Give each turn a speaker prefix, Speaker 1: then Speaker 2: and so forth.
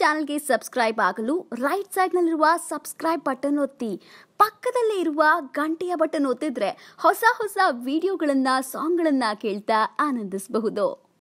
Speaker 1: ಚಾನಲ್ಗೆ ಸಬ್ಸ್ಕ್ರೈಬ್ ಆಗಲು right ಸೈಡ್ನಲ್ಲಿರುವ subscribe button ಒತ್ತಿ. ಪಕ್ಕದಲ್ಲೇ ಇರುವ ಗಂಟೆಯ ಬಟನ್ ಒತ್ತಿದ್ರೆ ಹೊಸ ಹೊಸ ವಿಡಿಯೋಗಳನ್ನು ಸಾಂಗ್ಗಳನ್ನು ಕೇಳ್ತಾ ಆನಂದಿಸಬಹುದು.